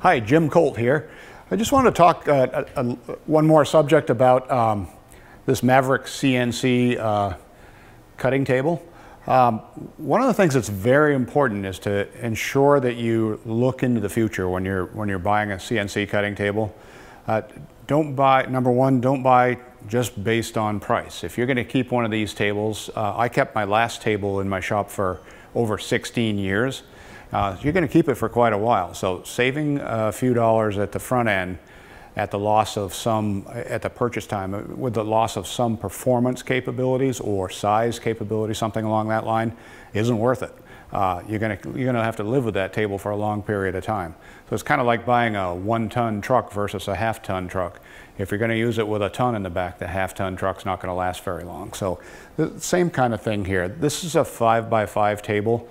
Hi, Jim Colt here. I just want to talk uh, uh, uh, one more subject about um, this Maverick CNC uh, cutting table. Um, one of the things that's very important is to ensure that you look into the future when you're when you're buying a CNC cutting table. Uh, don't buy number one. Don't buy just based on price. If you're going to keep one of these tables, uh, I kept my last table in my shop for over 16 years uh, you're going to keep it for quite a while. So saving a few dollars at the front end at the loss of some, at the purchase time, uh, with the loss of some performance capabilities or size capability, something along that line, isn't worth it. Uh, you're going to you're to have to live with that table for a long period of time. So it's kind of like buying a one-ton truck versus a half-ton truck. If you're going to use it with a ton in the back, the half-ton truck's not going to last very long. So the same kind of thing here. This is a five by five table.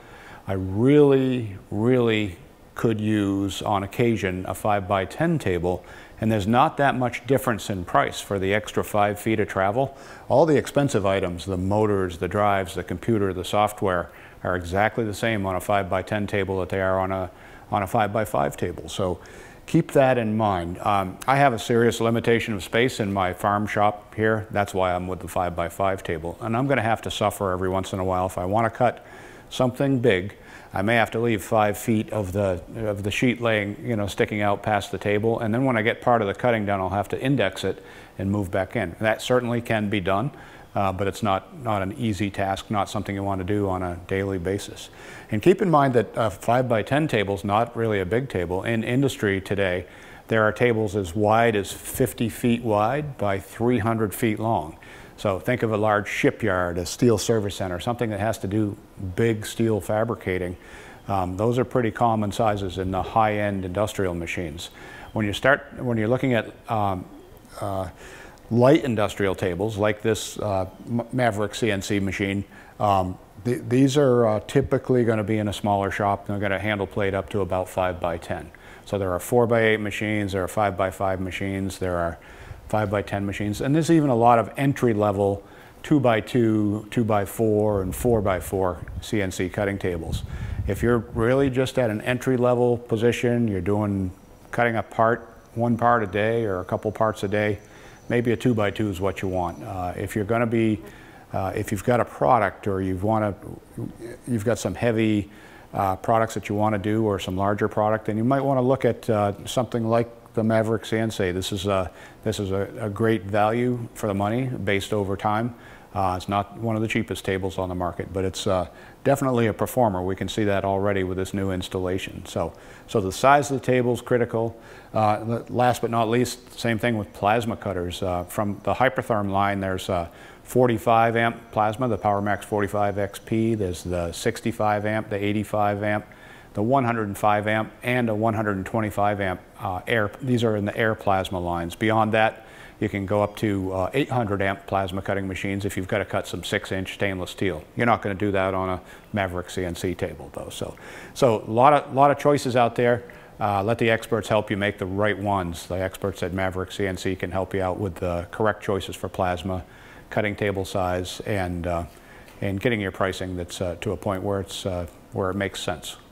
I really, really could use on occasion a 5 by 10 table and there's not that much difference in price for the extra five feet of travel. All the expensive items, the motors, the drives, the computer, the software, are exactly the same on a 5 by 10 table that they are on a, on a 5 by 5 table. So keep that in mind. Um, I have a serious limitation of space in my farm shop here. That's why I'm with the 5 by 5 table. And I'm going to have to suffer every once in a while if I want to cut something big, I may have to leave five feet of the, of the sheet laying, you know, sticking out past the table. And then when I get part of the cutting done, I'll have to index it and move back in. That certainly can be done, uh, but it's not, not an easy task, not something you want to do on a daily basis. And keep in mind that a 5 by 10 table is not really a big table. In industry today, there are tables as wide as 50 feet wide by 300 feet long. So think of a large shipyard, a steel service center, something that has to do big steel fabricating. Um, those are pretty common sizes in the high-end industrial machines. When you start, when you're looking at um, uh, light industrial tables like this uh, Maverick CNC machine, um, th these are uh, typically going to be in a smaller shop. They're going to handle plate up to about 5 by 10. So there are 4 by 8 machines, there are 5 by 5 machines, there are 5 by 10 machines. And there's even a lot of entry level 2 by 2, 2 by 4, and 4 by 4 CNC cutting tables. If you're really just at an entry level position, you're doing cutting a part, one part a day or a couple parts a day, maybe a 2 by 2 is what you want. Uh, if you're going to be, uh, if you've got a product or you want to, you've got some heavy uh, products that you want to do or some larger product, then you might want to look at uh, something like the Maverick CNC. This is a, this is a, a great value for the money based over time. Uh, it's not one of the cheapest tables on the market, but it's uh, definitely a performer. We can see that already with this new installation. So, so the size of the table is critical. Uh, last but not least, same thing with plasma cutters. Uh, from the Hypertherm line, there's a 45 amp plasma, the Powermax 45 XP. There's the 65 amp, the 85 amp, the 105 amp and a 125 amp uh, air. These are in the air plasma lines. Beyond that, you can go up to uh, 800 amp plasma cutting machines if you've got to cut some six inch stainless steel. You're not going to do that on a Maverick CNC table though. So, so a lot of, lot of choices out there. Uh, let the experts help you make the right ones. The experts at Maverick CNC can help you out with the correct choices for plasma, cutting table size, and, uh, and getting your pricing that's uh, to a point where, it's, uh, where it makes sense.